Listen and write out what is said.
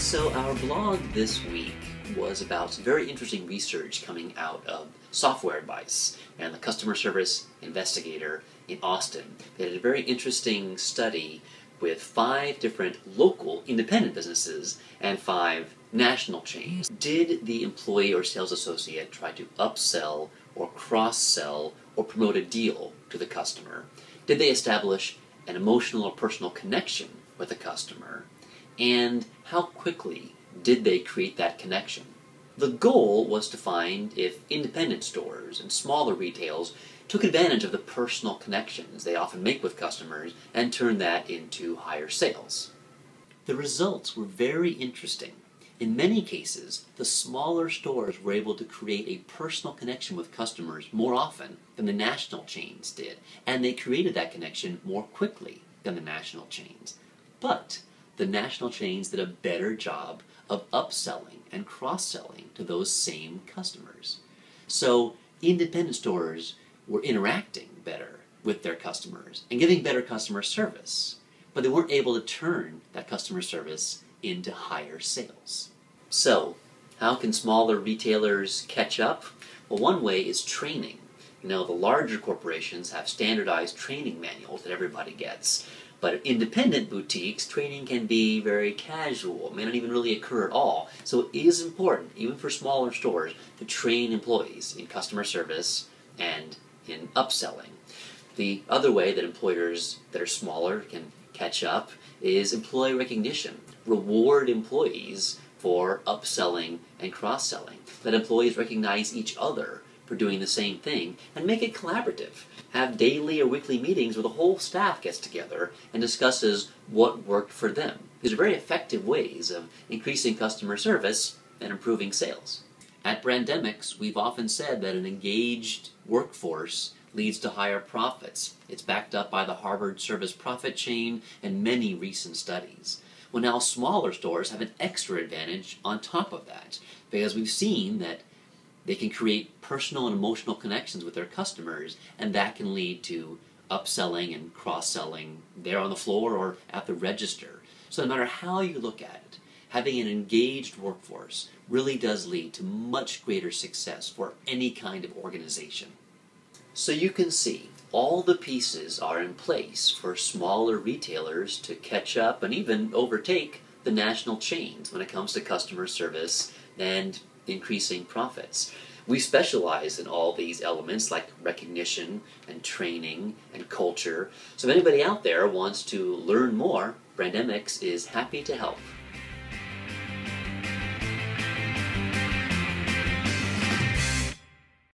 So our blog this week was about some very interesting research coming out of Software Advice and the customer service investigator in Austin. They did a very interesting study with five different local independent businesses and five national chains. Did the employee or sales associate try to upsell or cross sell or promote a deal to the customer? Did they establish an emotional or personal connection with the customer? And how quickly did they create that connection? The goal was to find if independent stores and smaller retails took advantage of the personal connections they often make with customers and turned that into higher sales. The results were very interesting. In many cases, the smaller stores were able to create a personal connection with customers more often than the national chains did, and they created that connection more quickly than the national chains. But the national chains did a better job of upselling and cross selling to those same customers. So, independent stores were interacting better with their customers and giving better customer service, but they weren't able to turn that customer service into higher sales. So, how can smaller retailers catch up? Well, one way is training. You know, the larger corporations have standardized training manuals that everybody gets. But independent boutiques, training can be very casual, may not even really occur at all. So it is important, even for smaller stores, to train employees in customer service and in upselling. The other way that employers that are smaller can catch up is employee recognition. Reward employees for upselling and cross selling. Let employees recognize each other for doing the same thing and make it collaborative. Have daily or weekly meetings where the whole staff gets together and discusses what worked for them. These are very effective ways of increasing customer service and improving sales. At Brandemix, we've often said that an engaged workforce leads to higher profits. It's backed up by the Harvard Service Profit Chain and many recent studies. Well, now smaller stores have an extra advantage on top of that because we've seen that they can create personal and emotional connections with their customers, and that can lead to upselling and cross selling there on the floor or at the register. So, no matter how you look at it, having an engaged workforce really does lead to much greater success for any kind of organization. So you can see all the pieces are in place for smaller retailers to catch up and even overtake the national chains when it comes to customer service and increasing profits. We specialize in all these elements like recognition and training and culture. So if anybody out there wants to learn more, Brandemix is happy to help.